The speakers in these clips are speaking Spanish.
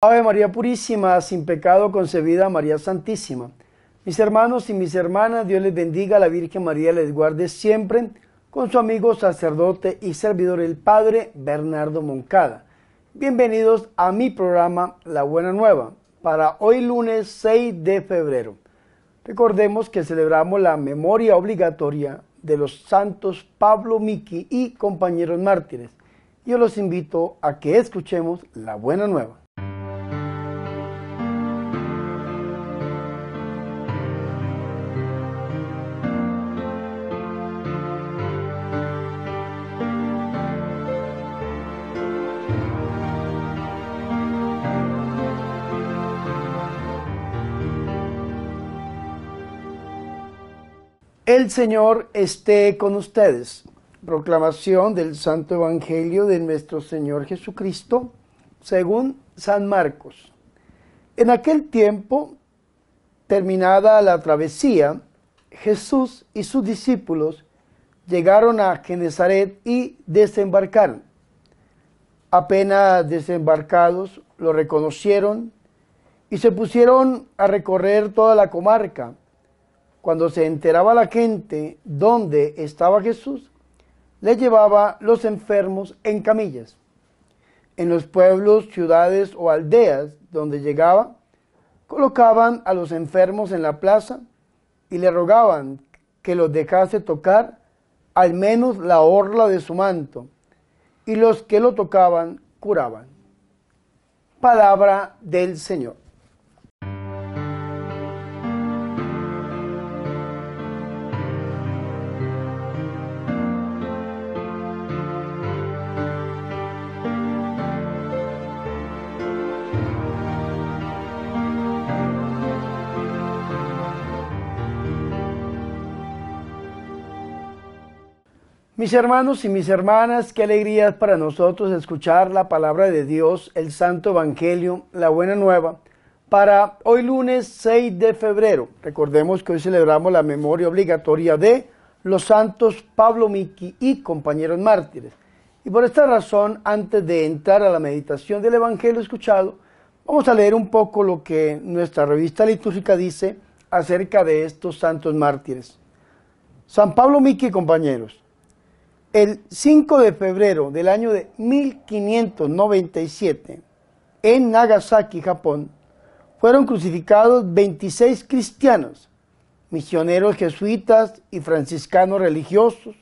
Ave María Purísima, sin pecado concebida, María Santísima. Mis hermanos y mis hermanas, Dios les bendiga, la Virgen María les guarde siempre, con su amigo sacerdote y servidor el Padre Bernardo Moncada. Bienvenidos a mi programa La Buena Nueva, para hoy lunes 6 de febrero. Recordemos que celebramos la memoria obligatoria de los santos Pablo Miki y compañeros mártires. Yo los invito a que escuchemos la buena nueva. El Señor esté con ustedes. Proclamación del Santo Evangelio de nuestro Señor Jesucristo según San Marcos. En aquel tiempo, terminada la travesía, Jesús y sus discípulos llegaron a Genezaret y desembarcaron. Apenas desembarcados, lo reconocieron y se pusieron a recorrer toda la comarca cuando se enteraba la gente dónde estaba Jesús, le llevaba los enfermos en camillas. En los pueblos, ciudades o aldeas donde llegaba, colocaban a los enfermos en la plaza y le rogaban que los dejase tocar al menos la orla de su manto, y los que lo tocaban curaban. Palabra del Señor. Mis hermanos y mis hermanas, qué alegría para nosotros escuchar la palabra de Dios, el Santo Evangelio, la Buena Nueva, para hoy lunes 6 de febrero. Recordemos que hoy celebramos la memoria obligatoria de los santos Pablo Miki y compañeros mártires. Y por esta razón, antes de entrar a la meditación del Evangelio escuchado, vamos a leer un poco lo que nuestra revista litúrgica dice acerca de estos santos mártires. San Pablo Miki compañeros. El 5 de febrero del año de 1597, en Nagasaki, Japón, fueron crucificados 26 cristianos, misioneros jesuitas y franciscanos religiosos,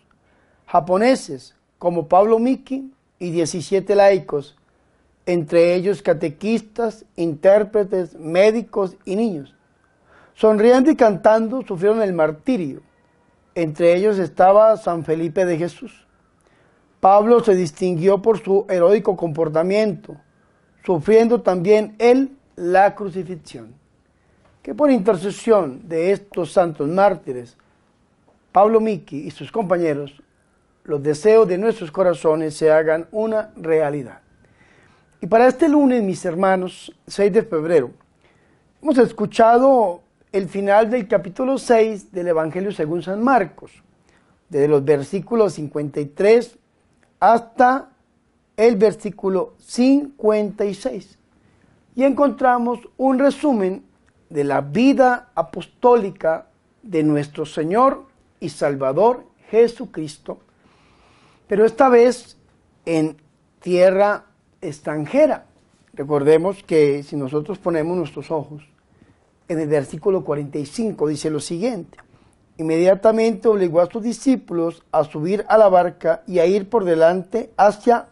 japoneses como Pablo Miki y 17 laicos, entre ellos catequistas, intérpretes, médicos y niños. Sonriendo y cantando sufrieron el martirio entre ellos estaba San Felipe de Jesús. Pablo se distinguió por su heroico comportamiento, sufriendo también él la crucifixión. Que por intercesión de estos santos mártires, Pablo Miki y sus compañeros, los deseos de nuestros corazones se hagan una realidad. Y para este lunes, mis hermanos, 6 de febrero, hemos escuchado el final del capítulo 6 del Evangelio según San Marcos, desde los versículos 53 hasta el versículo 56. Y encontramos un resumen de la vida apostólica de nuestro Señor y Salvador Jesucristo, pero esta vez en tierra extranjera. Recordemos que si nosotros ponemos nuestros ojos en el versículo 45 dice lo siguiente. Inmediatamente obligó a sus discípulos a subir a la barca y a ir por delante hacia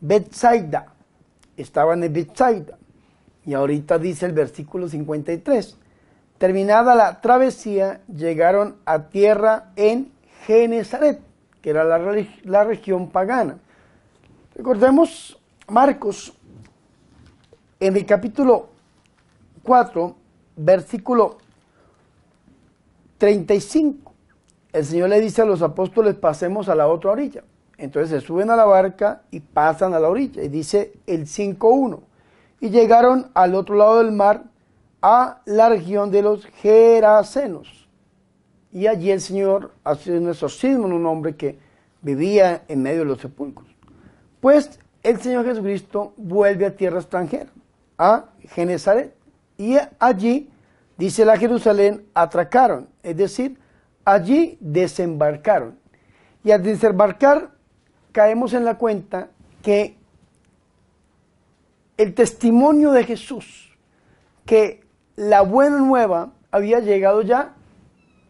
Bethsaida. Estaban en Bethsaida. Y ahorita dice el versículo 53. Terminada la travesía, llegaron a tierra en Genezaret, que era la, la región pagana. Recordemos Marcos, en el capítulo 4, versículo 35. El Señor le dice a los apóstoles, pasemos a la otra orilla. Entonces se suben a la barca y pasan a la orilla. Y dice el 5.1. Y llegaron al otro lado del mar, a la región de los Gerasenos. Y allí el Señor hace un exorcismo en un hombre que vivía en medio de los sepulcros. Pues el Señor Jesucristo vuelve a tierra extranjera a Genezaret. Y allí, dice la Jerusalén, atracaron, es decir, allí desembarcaron. Y al desembarcar caemos en la cuenta que el testimonio de Jesús, que la buena nueva había llegado ya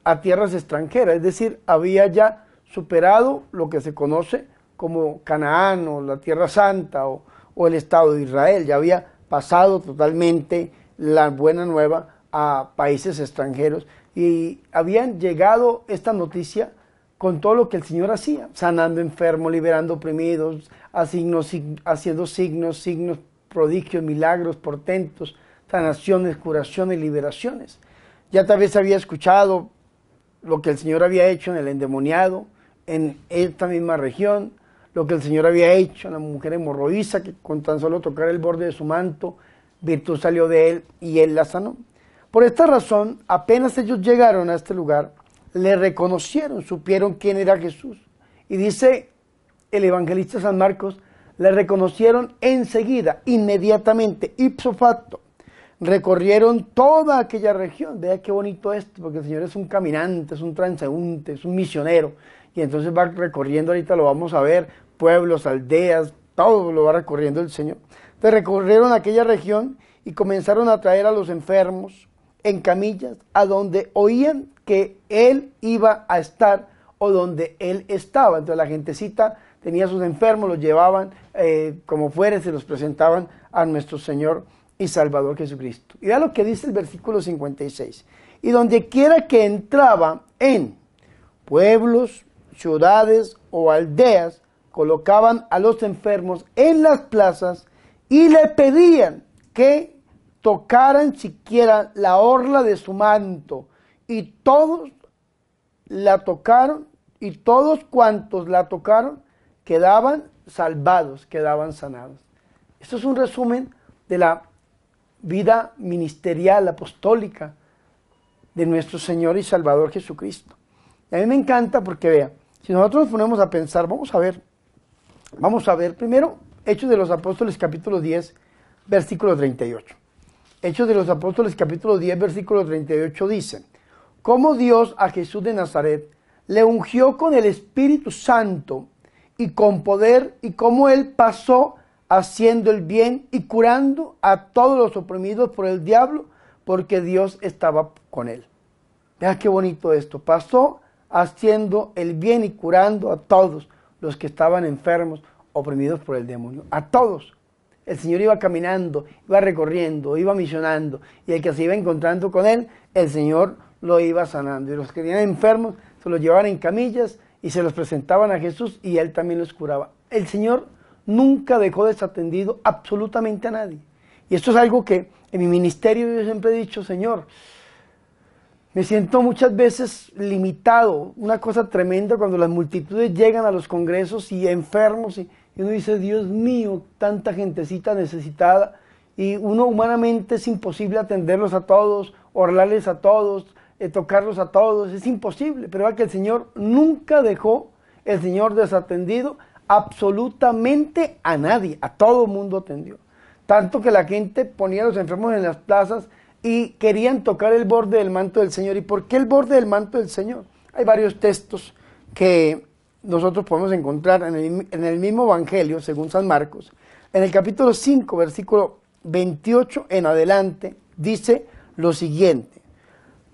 a tierras extranjeras, es decir, había ya superado lo que se conoce como Canaán o la Tierra Santa o, el Estado de Israel, ya había pasado totalmente la buena nueva a países extranjeros y habían llegado esta noticia con todo lo que el Señor hacía, sanando enfermos, liberando oprimidos, haciendo signos, signos, prodigios, milagros, portentos, sanaciones, curaciones, liberaciones. Ya tal vez había escuchado lo que el Señor había hecho en el endemoniado, en esta misma región, lo que el Señor había hecho en la mujer hemorroísa, que con tan solo tocar el borde de su manto, virtud salió de él y él la sanó. Por esta razón, apenas ellos llegaron a este lugar, le reconocieron, supieron quién era Jesús. Y dice el evangelista San Marcos, le reconocieron enseguida, inmediatamente, ipso facto. Recorrieron toda aquella región. Vea qué bonito esto, porque el Señor es un caminante, es un transeúnte, es un misionero. Y entonces va recorriendo, ahorita lo vamos a ver, pueblos, aldeas, todo lo va recorriendo el Señor. Entonces recorrieron aquella región y comenzaron a traer a los enfermos en camillas a donde oían que Él iba a estar o donde Él estaba. Entonces la gentecita tenía a sus enfermos, los llevaban eh, como fuera, se los presentaban a nuestro Señor y Salvador Jesucristo. Y vea lo que dice el versículo 56. Y donde quiera que entraba en pueblos, ciudades o aldeas, colocaban a los enfermos en las plazas y le pedían que tocaran siquiera la orla de su manto. Y todos la tocaron y todos cuantos la tocaron quedaban salvados, quedaban sanados. Esto es un resumen de la vida ministerial, apostólica de nuestro Señor y Salvador Jesucristo. Y a mí me encanta porque vea, si nosotros nos ponemos a pensar, vamos a ver, vamos a ver primero Hechos de los Apóstoles capítulo 10, versículo 38. Hechos de los Apóstoles capítulo 10, versículo 38 dice, cómo Dios a Jesús de Nazaret le ungió con el Espíritu Santo y con poder y cómo él pasó haciendo el bien y curando a todos los oprimidos por el diablo, porque Dios estaba con él. Vea qué bonito esto. Pasó haciendo el bien y curando a todos los que estaban enfermos, oprimidos por el demonio. A todos. El Señor iba caminando, iba recorriendo, iba misionando, y el que se iba encontrando con él, el Señor lo iba sanando. Y los que tenían enfermos se los llevaban en camillas y se los presentaban a Jesús y él también los curaba. El Señor nunca dejó desatendido absolutamente a nadie. Y esto es algo que en mi ministerio yo siempre he dicho, Señor, me siento muchas veces limitado, una cosa tremenda cuando las multitudes llegan a los congresos y enfermos y, uno dice, Dios mío, tanta gentecita necesitada y uno humanamente es imposible atenderlos a todos, orlarles a todos, eh, tocarlos a todos, es imposible, pero que el Señor nunca dejó el Señor desatendido absolutamente a nadie, a todo mundo atendió. Tanto que la gente ponía a los enfermos en las plazas y querían tocar el borde del manto del Señor. ¿Y por qué el borde del manto del Señor? Hay varios textos que nosotros podemos encontrar en el, mismo Evangelio, según San Marcos. En el capítulo 5, versículo 28 en adelante, dice lo siguiente.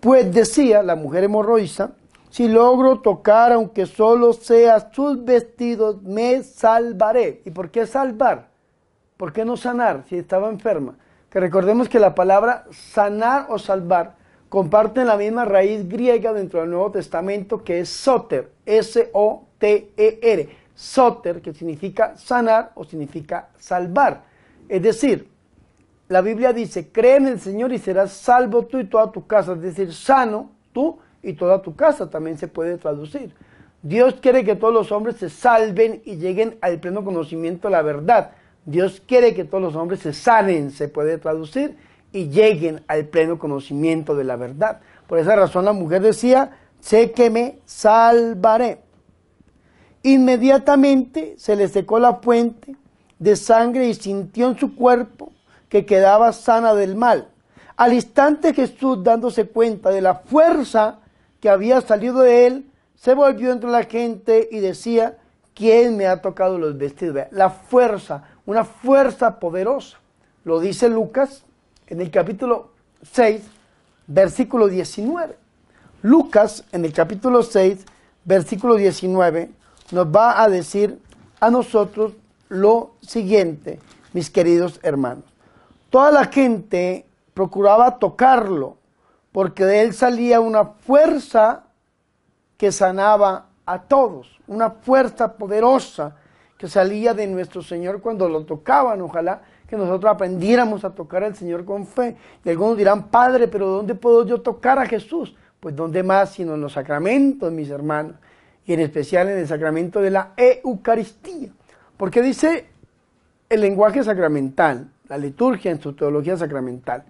Pues decía la mujer hemorroísa, si logro tocar, aunque solo sea sus vestidos, me salvaré. ¿Y por qué salvar? ¿Por qué no sanar si estaba enferma? Recordemos que la palabra sanar o salvar comparten la misma raíz griega dentro del Nuevo Testamento que es soter, S-O-T-E-R. Soter, que significa sanar o significa salvar. Es decir, la Biblia dice, cree en el Señor y serás salvo tú y toda tu casa, es decir, sano tú y toda tu casa también se puede traducir. Dios quiere que todos los hombres se salven y lleguen al pleno conocimiento de la verdad. Dios quiere que todos los hombres se sanen, se puede traducir, y lleguen al pleno conocimiento de la verdad. Por esa razón la mujer decía, sé que me salvaré. Inmediatamente se le secó la fuente de sangre y sintió en su cuerpo que quedaba sana del mal. Al instante Jesús, dándose cuenta de la fuerza que había salido de él, se volvió entre la gente y decía, ¿quién me ha tocado los vestidos? La fuerza, una fuerza poderosa. Lo dice Lucas en el capítulo 6, versículo 19. Lucas en el capítulo 6, versículo 19, nos va a decir a nosotros lo siguiente, mis queridos hermanos. Toda la gente procuraba tocarlo, porque de él salía una fuerza que sanaba a todos, una fuerza poderosa que salía de nuestro Señor cuando lo tocaban. Ojalá que nosotros aprendiéramos a tocar al Señor con fe. Y algunos dirán, Padre, pero ¿dónde puedo yo tocar a Jesús? Pues ¿dónde más sino en los sacramentos, mis hermanos? Y en especial en el sacramento de la Eucaristía. Porque dice el lenguaje sacramental, la liturgia en su teología sacramental,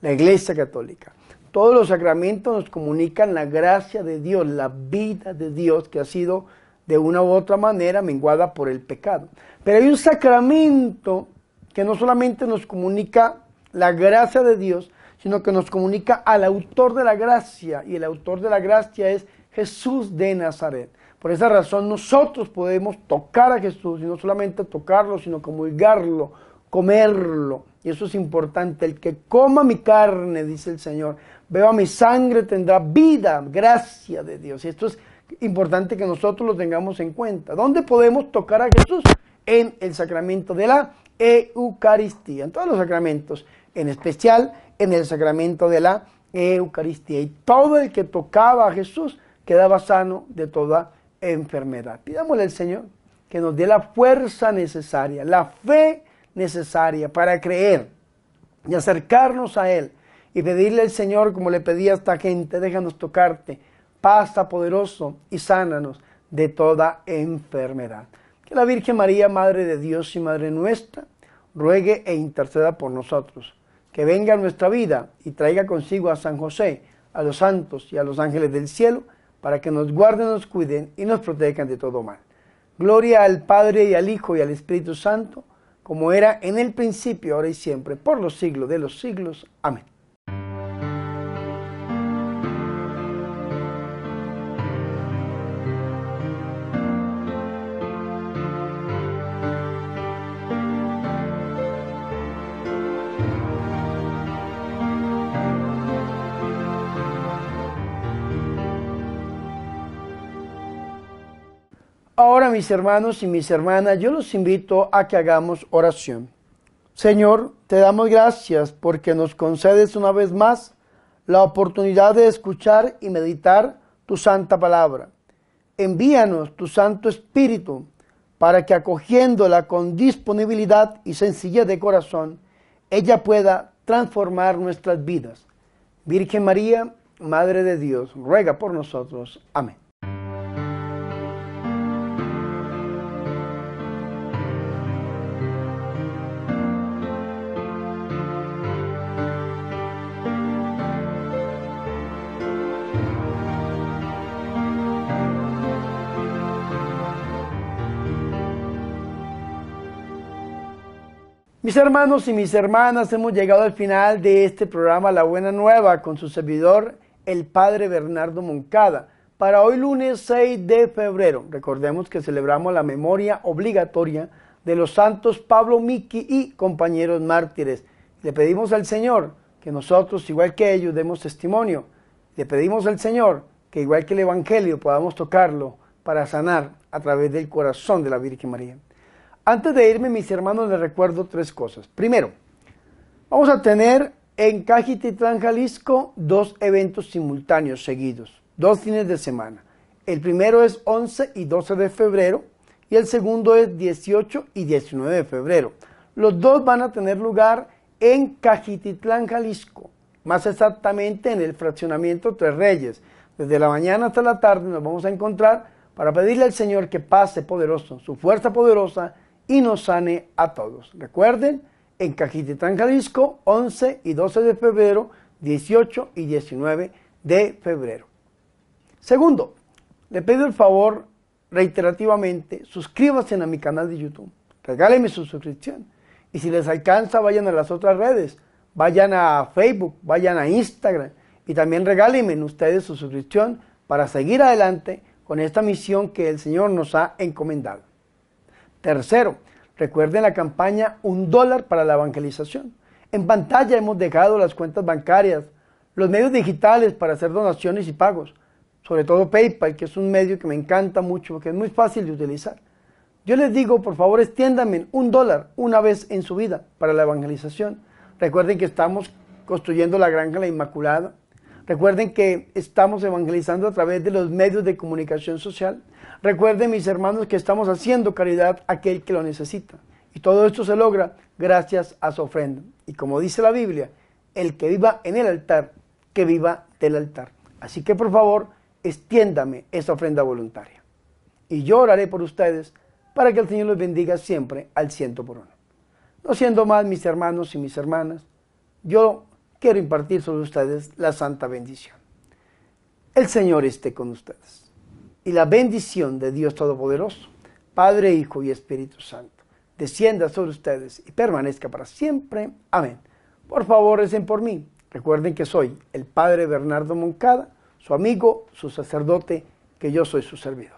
la Iglesia Católica. Todos los sacramentos nos comunican la gracia de Dios, la vida de Dios que ha sido de una u otra manera menguada por el pecado. Pero hay un sacramento que no solamente nos comunica la gracia de Dios, sino que nos comunica al autor de la gracia, y el autor de la gracia es Jesús de Nazaret. Por esa razón nosotros podemos tocar a Jesús, y no solamente tocarlo, sino comulgarlo, comerlo. Y eso es importante. El que coma mi carne, dice el Señor, beba mi sangre, tendrá vida, gracia de Dios. Y esto es importante que nosotros lo tengamos en cuenta. ¿Dónde podemos tocar a Jesús? En el sacramento de la Eucaristía, en todos los sacramentos, en especial en el sacramento de la Eucaristía. Y todo el que tocaba a Jesús quedaba sano de toda enfermedad. Pidámosle al Señor que nos dé la fuerza necesaria, la fe necesaria para creer y acercarnos a Él y pedirle al Señor, como le pedía a esta gente, déjanos tocarte, pasa poderoso y sánanos de toda enfermedad. Que la Virgen María, Madre de Dios y Madre nuestra, ruegue e interceda por nosotros. Que venga nuestra vida y traiga consigo a San José, a los santos y a los ángeles del cielo, para que nos guarden, nos cuiden y nos protejan de todo mal. Gloria al Padre y al Hijo y al Espíritu Santo, como era en el principio, ahora y siempre, por los siglos de los siglos. Amén. Mis hermanos y mis hermanas, yo los invito a que hagamos oración. Señor, te damos gracias porque nos concedes una vez más la oportunidad de escuchar y meditar tu santa palabra. Envíanos tu Santo Espíritu para que acogiéndola con disponibilidad y sencillez de corazón, ella pueda transformar nuestras vidas. Virgen María, Madre de Dios, ruega por nosotros. Amén. Mis hermanos y mis hermanas, hemos llegado al final de este programa La Buena Nueva con su servidor, el Padre Bernardo Moncada. Para hoy lunes 6 de febrero, recordemos que celebramos la memoria obligatoria de los santos Pablo Miki y compañeros mártires. Le pedimos al Señor que nosotros, igual que ellos, demos testimonio. Le pedimos al Señor que igual que el Evangelio podamos tocarlo para sanar a través del corazón de la Virgen María. Antes de irme, mis hermanos, les recuerdo tres cosas. Primero, vamos a tener en Cajititlán, Jalisco, dos eventos simultáneos seguidos, dos fines de semana. El primero es 11 y 12 de febrero y el segundo es 18 y 19 de febrero. Los dos van a tener lugar en Cajititlán, Jalisco, más exactamente en el fraccionamiento Tres Reyes. Desde la mañana hasta la tarde nos vamos a encontrar para pedirle al Señor que pase poderoso, su fuerza poderosa, y nos sane a todos. Recuerden, en Cajititán, Jalisco, 11 y 12 de febrero, 18 y 19 de febrero. Segundo, le pido el favor reiterativamente, suscríbase a mi canal de YouTube, regáleme su suscripción Y si les alcanza, vayan a las otras redes. Vayan a Facebook, vayan a Instagram. Y también regálenme ustedes su suscripción para seguir adelante con esta misión que el Señor nos ha encomendado. Tercero, recuerden la campaña Un dólar para la evangelización. En pantalla hemos dejado las cuentas bancarias, los medios digitales para hacer donaciones y pagos, sobre todo PayPal, que es un medio que me encanta mucho porque es muy fácil de utilizar. Yo les digo, por favor, extiéndanme un dólar una vez en su vida para la evangelización. Recuerden que estamos construyendo la granja La Inmaculada. Recuerden que estamos evangelizando a través de los medios de comunicación social. Recuerden, mis hermanos, que estamos haciendo caridad a aquel que lo necesita. Y todo esto se logra gracias a su ofrenda. Y como dice la Biblia, el que viva en el altar, que viva del altar. Así que por favor, extiéndame esa ofrenda voluntaria. Y yo oraré por ustedes para que el Señor los bendiga siempre al ciento por uno. No siendo más, mis hermanos y mis hermanas, yo quiero impartir sobre ustedes la santa bendición. El Señor esté con ustedes. Y la bendición de Dios Todopoderoso, Padre, Hijo y Espíritu Santo, descienda sobre ustedes y permanezca para siempre. Amén. Por favor, recen por mí. Recuerden que soy el Padre Bernardo Moncada, su amigo, su sacerdote, que yo soy su servidor.